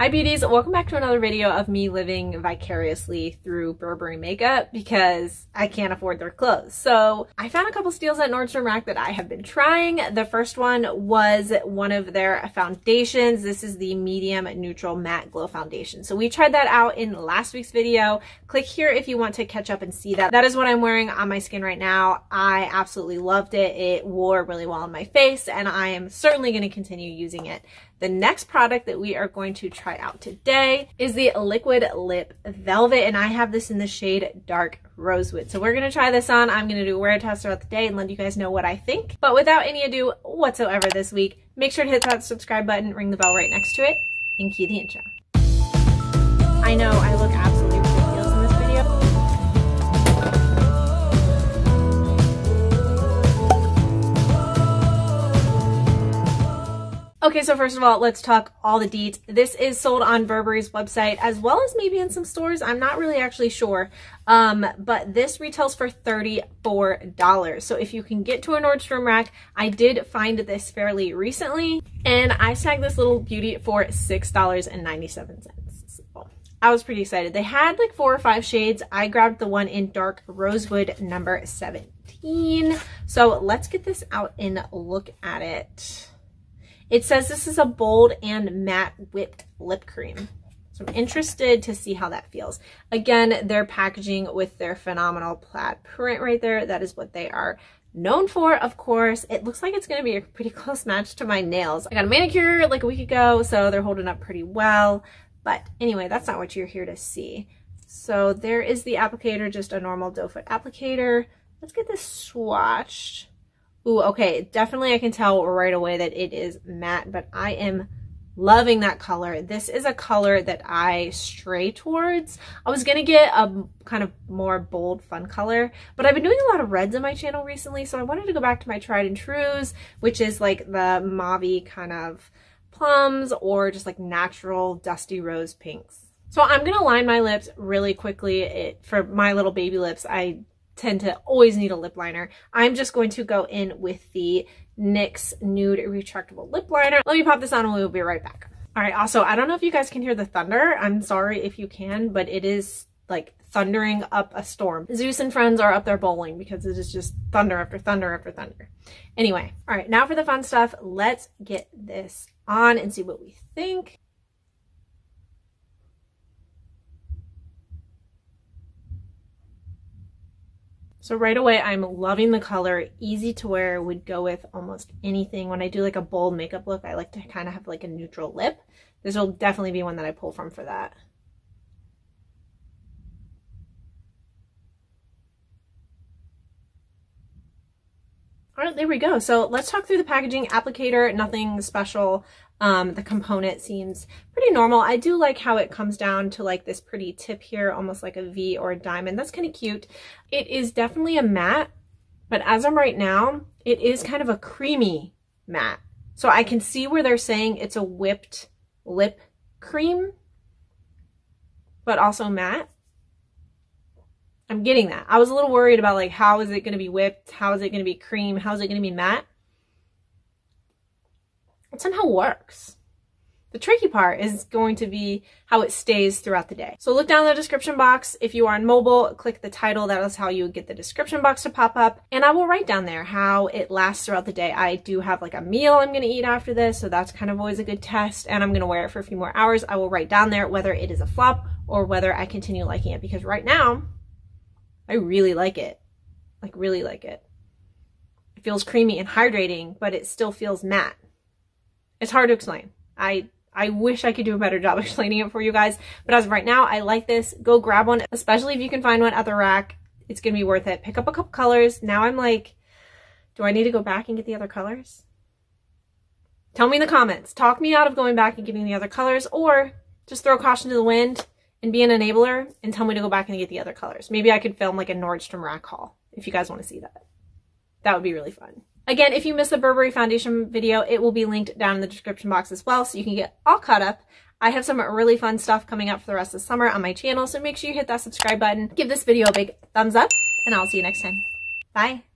Hi beauties, welcome back to another video of me living vicariously through Burberry makeup because I can't afford their clothes. So I found a couple steals at Nordstrom Rack that I have been trying. The first one was one of their foundations. This is the medium neutral matte glow foundation. So we tried that out in last week's video. Click here if you want to catch up and see that. That is what I'm wearing on my skin right now. I absolutely loved it. It wore really well on my face and I am certainly going to continue using it. The next product that we are going to try out today is the Liquid Lip Velvet, and I have this in the shade Dark Rosewood. So we're going to try this on. I'm going to do a wear test throughout the day and let you guys know what I think. But without any ado whatsoever this week, make sure to hit that subscribe button, ring the bell right next to it, and cue the intro. I know I look Okay, so first of all, let's talk all the deets. This is sold on Burberry's website as well as maybe in some stores. I'm not really actually sure. Um, but this retails for $34. So if you can get to a Nordstrom rack, I did find this fairly recently and I snagged this little beauty for $6.97. So I was pretty excited. They had like four or five shades. I grabbed the one in dark rosewood number 17. So let's get this out and look at it. It says this is a bold and matte whipped lip cream. So I'm interested to see how that feels. Again, their packaging with their phenomenal plaid print right there. That is what they are known for, of course. It looks like it's going to be a pretty close match to my nails. I got a manicure like a week ago, so they're holding up pretty well. But anyway, that's not what you're here to see. So there is the applicator, just a normal doe foot applicator. Let's get this swatched. Ooh, okay, definitely I can tell right away that it is matte, but I am loving that color. This is a color that I stray towards. I was gonna get a kind of more bold, fun color, but I've been doing a lot of reds on my channel recently, so I wanted to go back to my tried and trues, which is like the mauve kind of plums or just like natural dusty rose pinks. So I'm gonna line my lips really quickly. It, for my little baby lips, I tend to always need a lip liner. I'm just going to go in with the NYX Nude Retractable Lip Liner. Let me pop this on and we'll be right back. All right, also, I don't know if you guys can hear the thunder. I'm sorry if you can, but it is like thundering up a storm. Zeus and friends are up there bowling because it is just thunder after thunder after thunder. Anyway, all right, now for the fun stuff. Let's get this on and see what we think. So right away, I'm loving the color. Easy to wear, would go with almost anything. When I do like a bold makeup look, I like to kind of have like a neutral lip. This will definitely be one that I pull from for that. All right, there we go. So let's talk through the packaging. Applicator, nothing special. Um, the component seems pretty normal. I do like how it comes down to like this pretty tip here, almost like a V or a diamond. That's kind of cute. It is definitely a matte, but as I'm right now, it is kind of a creamy matte. So I can see where they're saying it's a whipped lip cream, but also matte. I'm getting that. I was a little worried about like, how is it going to be whipped? How is it going to be cream? How is it going to be matte? It somehow works. The tricky part is going to be how it stays throughout the day. So look down the description box. If you are on mobile, click the title. That is how you get the description box to pop up. And I will write down there how it lasts throughout the day. I do have like a meal I'm going to eat after this. So that's kind of always a good test. And I'm going to wear it for a few more hours. I will write down there whether it is a flop or whether I continue liking it. Because right now, I really like it. Like really like it. It feels creamy and hydrating, but it still feels matte. It's hard to explain. I I wish I could do a better job explaining it for you guys, but as of right now, I like this. Go grab one, especially if you can find one at the rack. It's going to be worth it. Pick up a couple colors. Now I'm like, do I need to go back and get the other colors? Tell me in the comments. Talk me out of going back and getting the other colors or just throw caution to the wind and be an enabler and tell me to go back and get the other colors. Maybe I could film like a Nordstrom rack haul if you guys want to see that. That would be really fun. Again, if you missed the Burberry foundation video, it will be linked down in the description box as well, so you can get all caught up. I have some really fun stuff coming up for the rest of the summer on my channel, so make sure you hit that subscribe button, give this video a big thumbs up, and I'll see you next time. Bye!